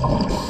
Oh.